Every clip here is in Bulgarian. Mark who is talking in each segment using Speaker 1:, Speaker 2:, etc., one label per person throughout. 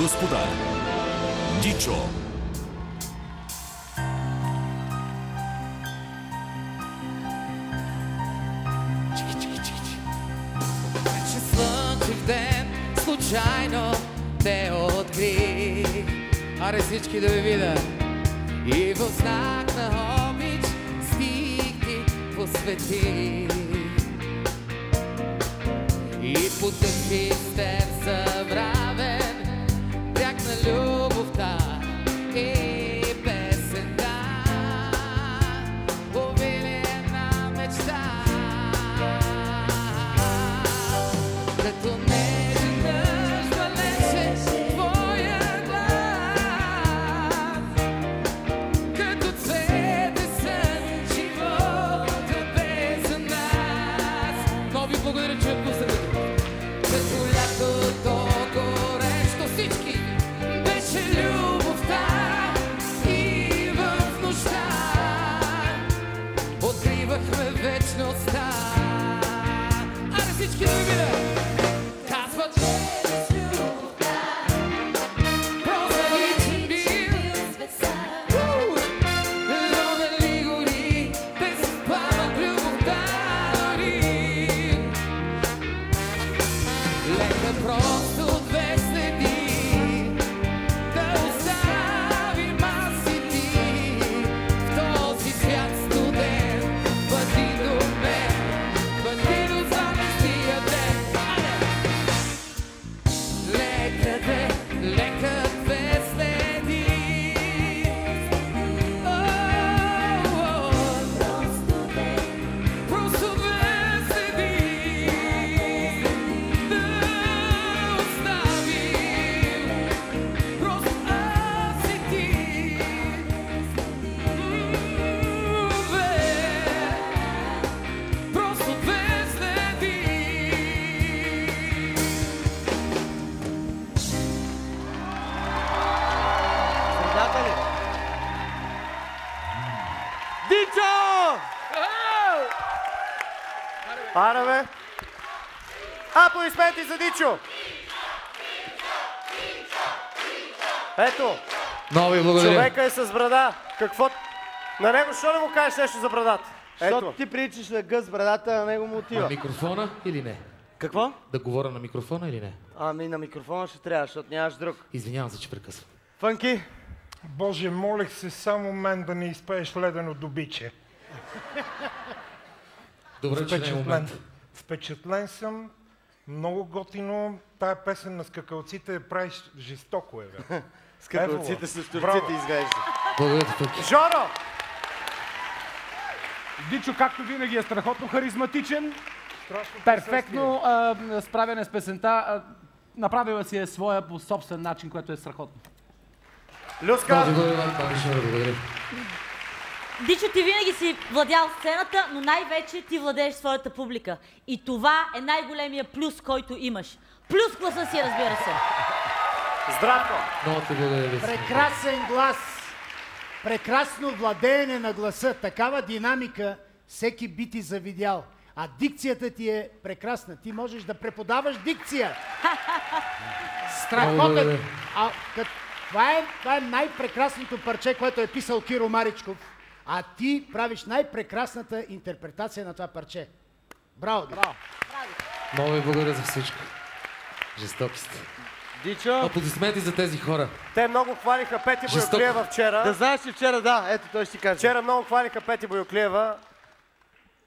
Speaker 1: Господа, Дичо.
Speaker 2: Че слънчев ден случайно те открих. Аре всички да ви видя. И в знак на обич стих ти посветих. И потъпи с теб забравен откривахме вечността. Аре всички да ви видя! Казват, прозаичен бил,
Speaker 3: Дичо! Аре, бе! Аплодисменти за Дичо! Ето,
Speaker 2: Много ви благодаря.
Speaker 3: човека е с брада. Какво? На него, що не му кажеш нещо за брадата?
Speaker 4: Защото
Speaker 3: Ето.
Speaker 4: ти приличаш на гъс брадата, на него му
Speaker 2: На
Speaker 4: отива.
Speaker 2: микрофона или не?
Speaker 4: Какво?
Speaker 2: Да говоря на микрофона или не?
Speaker 4: Ами на микрофона ще трябва, защото нямаш друг.
Speaker 2: Извинявам се, че прекъсвам.
Speaker 4: Фънки,
Speaker 5: Боже, молех се само мен да не изпееш ледено добиче.
Speaker 2: Добре, че не е
Speaker 5: Впечатлен.
Speaker 2: момент.
Speaker 5: Впечатлен съм. Много готино. Тая песен на скакалците правиш жестоко е, бе.
Speaker 4: скакалците с турците изглежда.
Speaker 2: Благодаря.
Speaker 3: Жоро!
Speaker 6: Дичо, както винаги, е страхотно харизматичен.
Speaker 5: Страшно
Speaker 6: Перфектно а, справяне с песента. А, направила си е своя по собствен начин, което е страхотно.
Speaker 3: Люска!
Speaker 7: Дичо, ти винаги си владял сцената, но най-вече ти владееш своята публика. И това е най-големия плюс, който имаш. Плюс гласа си, разбира се.
Speaker 3: Здравко!
Speaker 2: Много ти благодаря.
Speaker 8: Прекрасен глас. Прекрасно владеене на гласа. Такава динамика всеки би ти завидял. А дикцията ти е прекрасна. Ти можеш да преподаваш дикция. Страхотен. А, кът, това е, това е най-прекрасното парче, което е писал Киро Маричков. А ти правиш най-прекрасната интерпретация на това парче. Браво! Браво!
Speaker 2: Много ви благодаря за всичко. Жестоки сте.
Speaker 4: Дичо,
Speaker 2: Аплодисменти за тези хора.
Speaker 3: Те много хвалиха Пети
Speaker 2: Жестоко.
Speaker 3: Вчера.
Speaker 4: да знаеш, че вчера, да, ето той ще ти каже.
Speaker 3: Вчера много хвалиха Пети Боyoклиева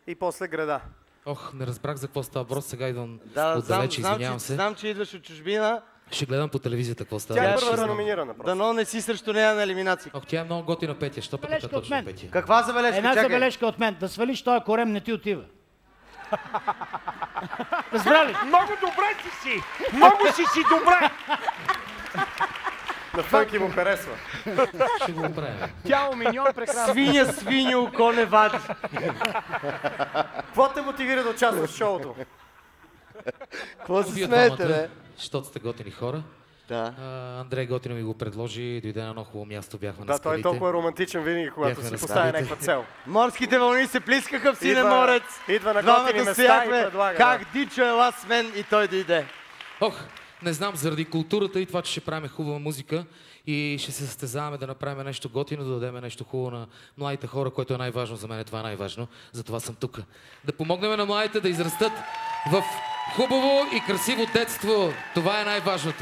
Speaker 3: и после града.
Speaker 2: Ох, не разбрах за какво става въпрос. Сега идвам
Speaker 4: Да, знам,
Speaker 2: отдалече,
Speaker 4: знам,
Speaker 2: извинявам
Speaker 4: че,
Speaker 2: се.
Speaker 4: знам, че идваш от чужбина.
Speaker 2: Ще гледам по телевизията какво става.
Speaker 3: Тя е
Speaker 4: ще
Speaker 3: първа
Speaker 4: знам.
Speaker 3: номинирана просто.
Speaker 4: Дано не си срещу нея на елиминация.
Speaker 2: Ох, тя е много готина Петя. Що пък
Speaker 8: Бележка
Speaker 2: е точно. Петя?
Speaker 4: Каква забележка?
Speaker 8: Една
Speaker 4: Чакай.
Speaker 8: забележка от мен. Да свалиш този корем, не ти отива. Разбрали?
Speaker 5: Много добре си си! Много си си добре!
Speaker 3: На Фънки му харесва.
Speaker 2: Ще го оправим.
Speaker 6: Тяло миньон, прекрасно.
Speaker 4: Свиня, свиня, око не вади.
Speaker 3: Какво те мотивира да участваш в шоуто?
Speaker 4: Какво се смеете, бе?
Speaker 2: Защото сте готини хора.
Speaker 4: Да.
Speaker 2: А, Андрей готино ми го предложи, дойде на едно хубаво място, бяхме на
Speaker 3: Да, той е толкова романтичен винаги, когато
Speaker 2: Бяхме
Speaker 3: си
Speaker 2: на
Speaker 3: поставя някаква цел.
Speaker 4: Морските вълни се плискаха в синен
Speaker 3: Идва-
Speaker 4: морец.
Speaker 3: идва на готини места и предлага,
Speaker 4: как
Speaker 3: да.
Speaker 4: Дичо ела с мен и той дойде.
Speaker 2: Ох,
Speaker 9: Не знам, заради културата и това, че ще правим хубава музика и ще се състезаваме да направим нещо готино, да дадем нещо хубаво на младите хора, което е най-важно за мен. Това е най-важно. Затова съм тук. Да помогнем на младите да израстат в хубаво и красиво детство. Това е най-важното.